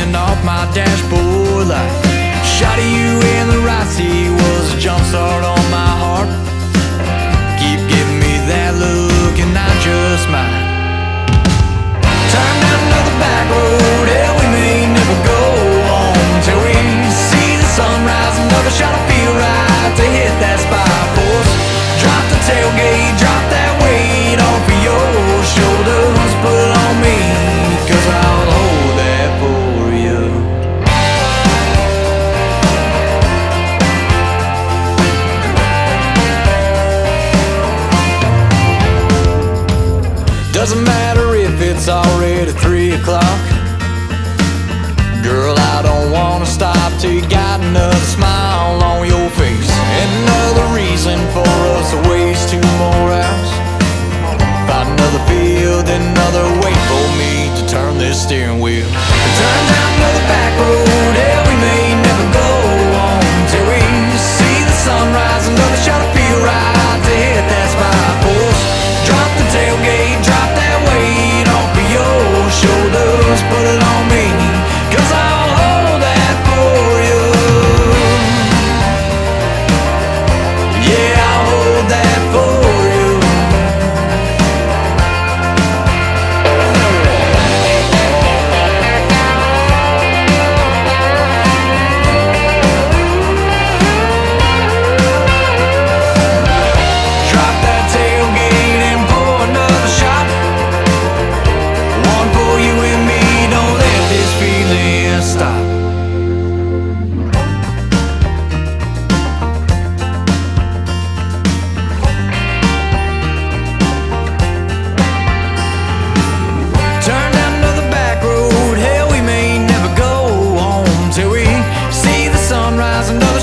falling off my dashboard light. Shot of you in the right seat was a jump start on my heart. Steering wheel. Turn down the back road,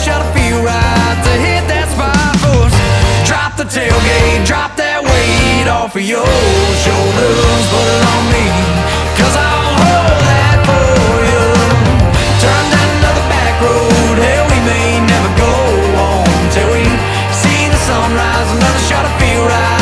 shot a few rides to hit that spot force. Drop the tailgate, drop that weight off of your shoulders, put it on me. I'll hold that for you. Turn down another back road, we may never go we see the sunrise, another shot of few rides.